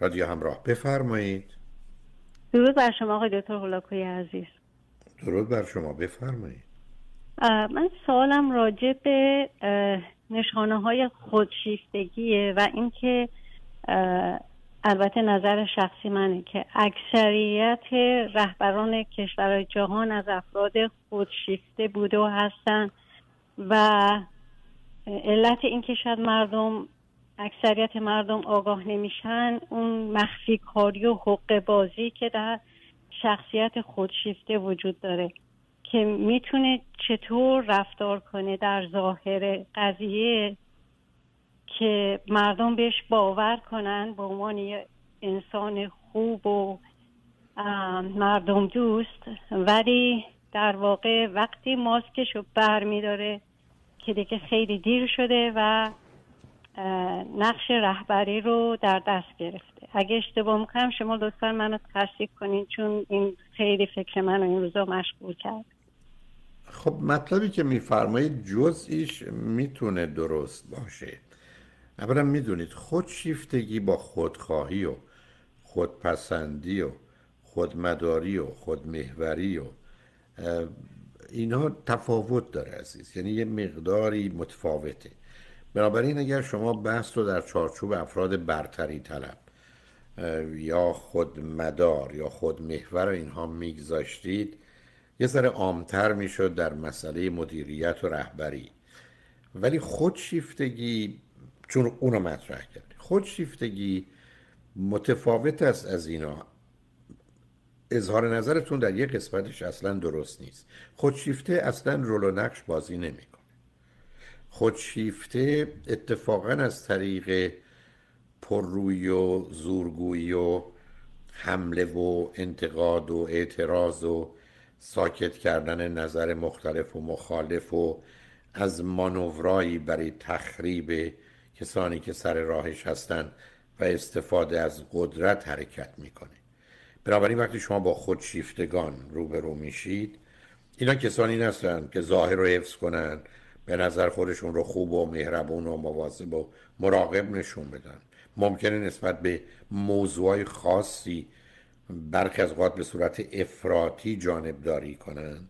رادیو همراه. بفرمایید. درود بر شما آقای دکتر هولاکوی عزیز. درود بر شما. بفرمایید. من سوالم راجع به نشانه های خودشیفتگیه و اینکه البته نظر شخصی منه که اکثریت رهبران کشورهای جهان از افراد خودشیفته بوده و هستن و علت اینکه شاید مردم اکثریت مردم آگاه نمیشن. اون مخفی کاری و حق بازی که در شخصیت خودشیفته وجود داره که می‌تونه چطور رفتار کنه در ظاهر قضیه که مردم بهش باور کنن به عنوان انسان خوب و مردم دوست. ولی در واقع وقتی ماسکش رو بر میداره که دیگه خیلی دیر شده و نقش رهبری رو در دست گرفته. اگه اشتباه می‌کنم شما لطفا منو تصدیق کنین چون این خیلی فکر من این روزا مشغول کرد. خب مطلبی که میفرمایید جزئیش می‌تونه درست باشه. اولا می‌دونید خودشیفتگی با خودخواهی و خودپسندی و خودمداری و خودمهوری و اینها تفاوت داره عزیز. یعنی یه مقداری متفاوته. بنابراین اگر شما بحث رو در چارچوب افراد برتری طلب یا خودمدار یا خودمحور اینها میگذاشتید یه ذره عامتر می‌شد در مسئله مدیریت و رهبری. ولی خودشیفتگی چون اونو مطرح کرد خودشیفتگی متفاوت است از اینا. اظهار نظرتون در یک قسمتش اصلا درست نیست. خودشیفته اصلا رول و نقش بازی نمی‌کنه. خودشیفته اتفاقا از طریق پررویی و زورگویی و حمله و انتقاد و اعتراض و ساکت کردن نظر مختلف و مخالف و از مانورایی برای تخریب کسانی که سر راهش هستند و استفاده از قدرت حرکت می‌کنه. بنابراین وقتی شما با خودشیفتگان روبرو میشید اینا کسانی هستند که ظاهر رو حفظ کنند به نظر خودشون رو خوب و مهربون و مواظب و مراقب نشون بدن. ممکنه نسبت به موضوعی خاصی برخی از اوقات به صورت افراطی جانبداری کنند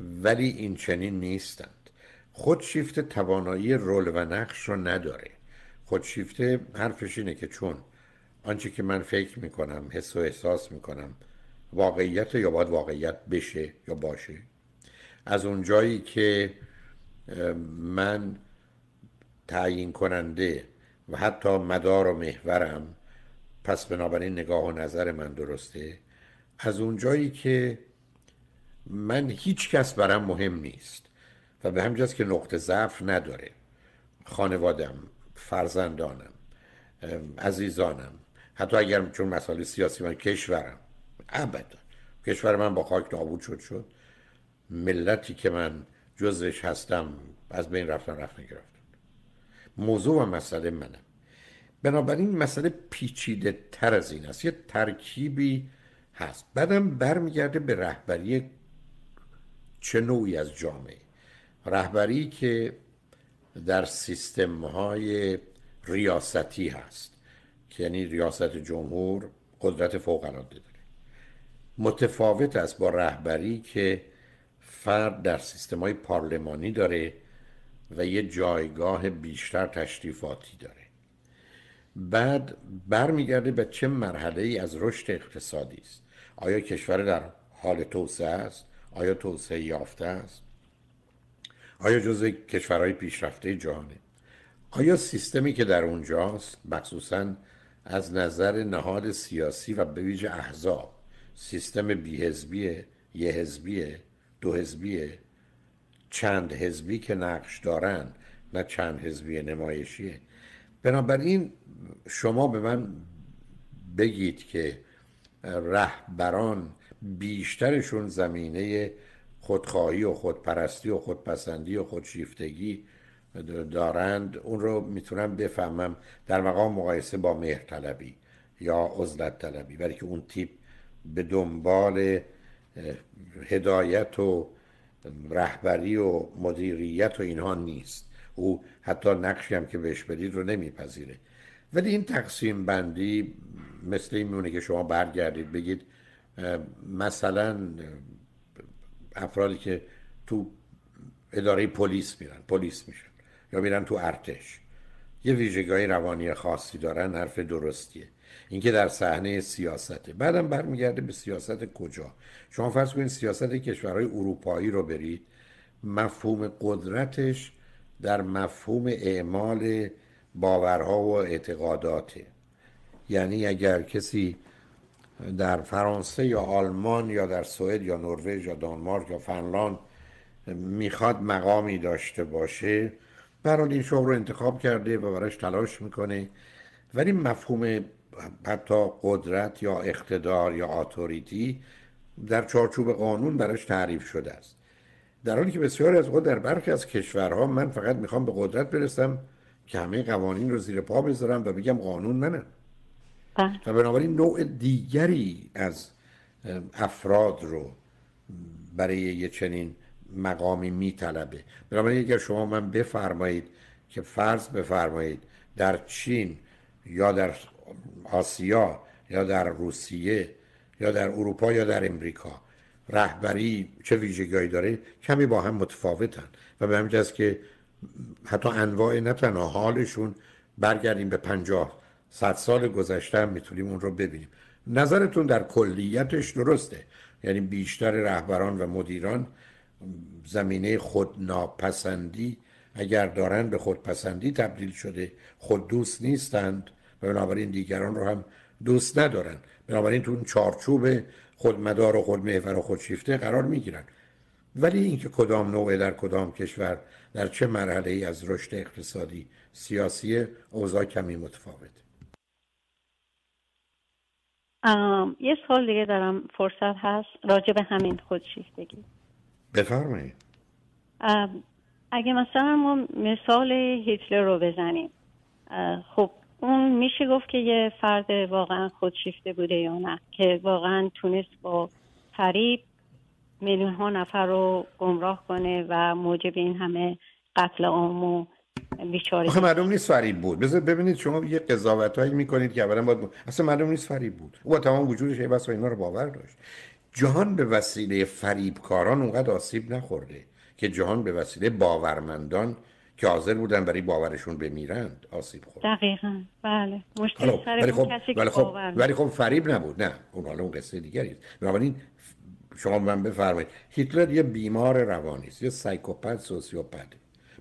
ولی این چنین نیستند. خودشیفته توانایی رول و نقش رو نداره. خودشیفته حرفش اینه که چون آنچه که من فکر می‌کنم حس و احساس می‌کنم واقعیت یا باید واقعیت بشه یا باشه از اونجایی که من تعیین کننده و حتی مدار و محورم پس بنابراین نگاه و نظر من درسته. از اونجایی که من هیچ کس برم مهم نیست و به همجاست که نقطه ضعف نداره. خانوادم فرزندانم عزیزانم حتی اگر چون مسائل سیاسی من کشورم ابدا. کشور من با خاک نابود شد شد. ملتی که من جزش هستم. از بین رفتن رفت نگرفتن موضوع و مسئله منم بنابراین مسئله پیچیده تر از این است. یه ترکیبی هست. بعدم برمیگرده به رهبری چه نوعی از جامعه؟ رهبری که در سیستم های ریاستی هست. که یعنی ریاست جمهور قدرت فوق العاده داره. متفاوت است با رهبری که فرد در سیستم های پارلمانی داره و یه جایگاه بیشتر تشریفاتی داره. بعد برمیگرده به چه مرحله ای از رشد اقتصادی است؟ آیا کشور در حال توسعه است؟ آیا توسعه یافته است؟ آیا جزء کشورهای پیشرفته جهانه؟ آیا سیستمی که در اونجاست مخصوصا از نظر نهاد سیاسی و به ویژه احزاب سیستم بیهزبیه یه حزبیه؟ دو حزبیه چند حزبی که نقش دارن نه چند حزبی نمایشیه. بنابراین شما به من بگید که رهبران بیشترشون زمینه خودخواهی و خودپرستی و خودپسندی و خودشیفتگی دارند. اون رو می‌تونم بفهمم در مقام مقایسه با مهرطلبی یا عزلت طلبی برای که اون تیپ به دنبال هدایت و رهبری و مدیریت و اینها نیست. او حتی نقشی هم که بهش بدید رو نمیپذیره. ولی این تقسیم بندی مثل این میونه که شما برگردید بگید مثلا افرادی که تو اداره پلیس میرن پلیس میشن یا میرن تو ارتش. یه ویژگاهی روانی خاصی دارن حرف درستیه. اینکه در صحنه سیاسته. بعدم برمیگرده به سیاست کجا؟ شما فرض کنید سیاست کشورهای اروپایی رو برید. مفهوم قدرتش در مفهوم اعمال باورها و اعتقاداته. یعنی اگر کسی در فرانسه یا آلمان یا در سوئد یا نروژ یا دانمارک یا فنلاند می‌خواد مقامی داشته باشه برای این شغل رو انتخاب کرده و براش تلاش می‌کنه. ولی مفهوم حتی قدرت یا اقتدار یا آتوریتی در چارچوب قانون براش تعریف شده است. در حالی که بسیاری از خود در برخی از کشورها من فقط می‌خوام به قدرت برسم که همه قوانین رو زیر پا بذارم و بگم قانون منه. بله. و بنابراین نوع دیگری از افراد رو برای یه چنین مقامی میطلبه. بنابراین اگر شما من بفرمایید که فرض بفرمایید در چین یا در آسیا یا در روسیه یا در اروپا یا در امریکا رهبری چه ویژگیهایی داره کمی با هم متفاوتن. و به همین که حتی انواع نه تنها حالشون برگردیم به پنجاه صد سال گذشته هم می‌تونیم اون رو ببینیم. نظرتون در کلیتش درسته. یعنی بیشتر رهبران و مدیران زمینه خود ناپسندی اگر دارن به خودپسندی تبدیل شده خود دوست نیستند. و بنابراین دیگران رو هم دوست ندارن بنابراین تو اون چارچوب خودمدار و خودمحور و خودشیفته قرار می‌گیرن ولی اینکه کدام نوع در کدام کشور در چه مرحله ای از رشد اقتصادی سیاسی اوضاع کمی متفاوت. یه سال دیگه دارم فرصت هست. راجع به همین خودشیفتگی. بفرمایید. اگه مثلا ما مثال هیتلر رو بزنیم خب اون میشه گفت که یه فرد واقعا خودشیفته بوده یا نه که واقعا تونست با فریب میلیون ها نفر رو گمراه کنه و موجب این همه قتل عام و بیچاره آخه معلوم نیست فریب بود. بذار ببینید شما یه قضاوت هایی می‌کنید که اولا باید اصلا معلوم نیست فریب بود. او با تمام وجودش یه بس اینا رو باور داشت. جهان به وسیله فریبکاران اونقدر آسیب نخورده که جهان به وسیله باورمندان که حاضر بودن برای باورشون بمیرند آسیب خورد. دقیقا. بله. مشکل ولی خب ولی خب ولی خب فریب نبود. نه اون حالا اون قصه دیگری است. بنابراین شما من بفرمایید هیتلر یه بیمار روانی است یه psychopath sociopath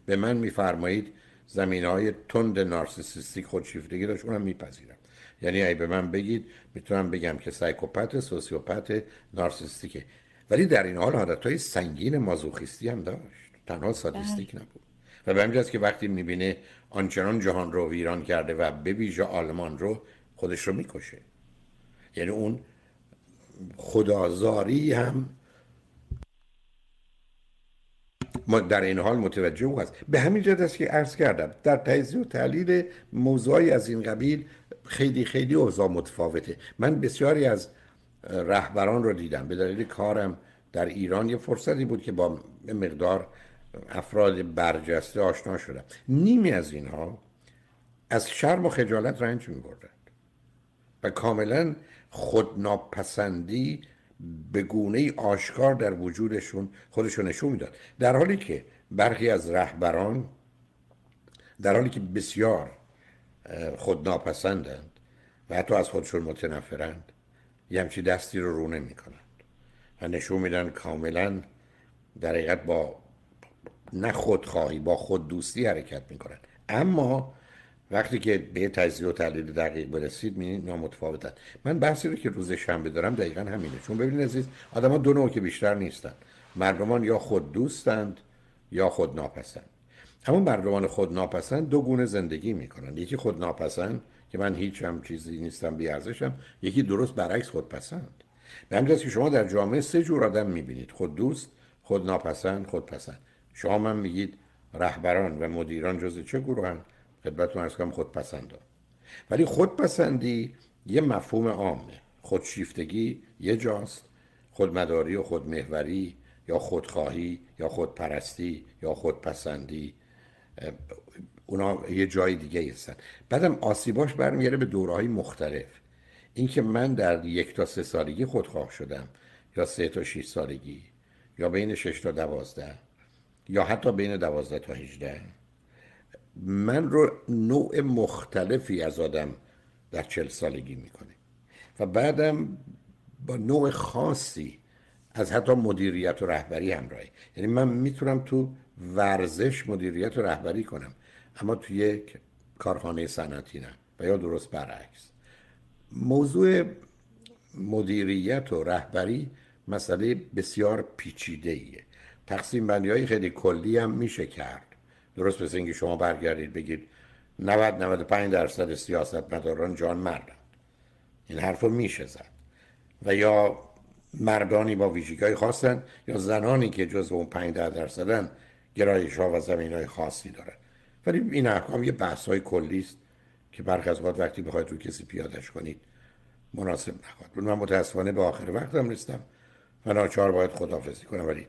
به من میفرمایید زمینه های تند narcissistic خودشیفتگی داشت. اونم میپذیرم. یعنی ای به من بگید می‌تونم بگم که psychopath sociopath narcissistic ه ولی در این حال حالت های سنگین مازوخیستی هم داشت. تنها سادیستیک بله. نبود. و به همین که وقتی می‌بینه آنچنان جهان رو ویران کرده و به ویژه آلمان رو خودش رو می‌کشه. یعنی اون خدازاری هم ما در این حال متوجه او هست. به همین جد است که عرض کردم در تجزیه و تحلیل موضوعی از این قبیل خیلی خیلی اوضاع متفاوته. من بسیاری از رهبران رو دیدم. به دلیل کارم در ایران یه فرصتی بود که با مقدار افراد برجسته آشنا شدم. نیمی از اینها از شرم و خجالت رنج می بردند و کاملا خودناپسندی به گونه آشکار در وجودشون خودشون نشون می‌داد. در حالی که برخی از رهبران در حالی که بسیار خودناپسندند و حتی از خودشون متنفرند یه همچی دستی رو رو نمی کنند و نشون میدن کاملا در حقیقت با نه خودخواهی با خود دوستی حرکت می‌کنن اما وقتی که به تجزیه و تحلیل دقیق برسید می نامتفاوتن. من بحثی رو که روز شنبه دارم دقیقا همینه. چون ببینید عزیز آدما دو نوع که بیشتر نیستن. مردمان یا خود دوستند یا خود ناپسند. همون مردمان خود ناپسند دو گونه زندگی می‌کنن. یکی خود ناپسند که من هیچ هم چیزی نیستم بی ارزشم یکی درست برعکس خود پسند به همین که شما در جامعه سه جور آدم می‌بینید. خود دوست خود ناپسند خود پسند. شما من میگید رهبران و مدیران جز چه گروهن؟ خدمتتون ارز کنم خودپسندان. ولی خودپسندی یه مفهوم عامه. خودشیفتگی یه جاست. خودمداری و خودمهوری یا خودخواهی یا خودپرستی یا خودپسندی. اونا یه جای دیگه هستن. بعدم آسیباش برمیگره به دورهای مختلف. اینکه من در یک تا سه سالگی خودخواه شدم یا سه تا شیش سالگی یا بین شش تا دوازده یا حتی بین دوازده تا هجده. من رو نوع مختلفی از آدم در چل سالگی می‌کنه. و بعدم با نوع خاصی از حتی مدیریت و رهبری همراهی یعنی من می‌تونم تو ورزش مدیریت و رهبری کنم اما تو یک کارخانه صنعتی نه و یا درست برعکس. موضوع مدیریت و رهبری مسئله بسیار پیچیده ایه تقسیم بندی های خیلی کلی هم میشه کرد. درست مثل اینکه شما برگردید بگید 90 95 درصد سیاست مداران جان مردن. این حرف رو میشه زد. و یا مردانی با ویژگی خاصن یا زنانی که جز اون 5 درصدن گرایش ها و زمین های خاصی دارن ولی این احکام یه بحث های کلی است که برخی از وقتی بخواید رو کسی پیادش کنید مناسب نخواهد من متاسفانه به آخر وقتم رسیدم و ناچار باید خدافزی کنم. ولی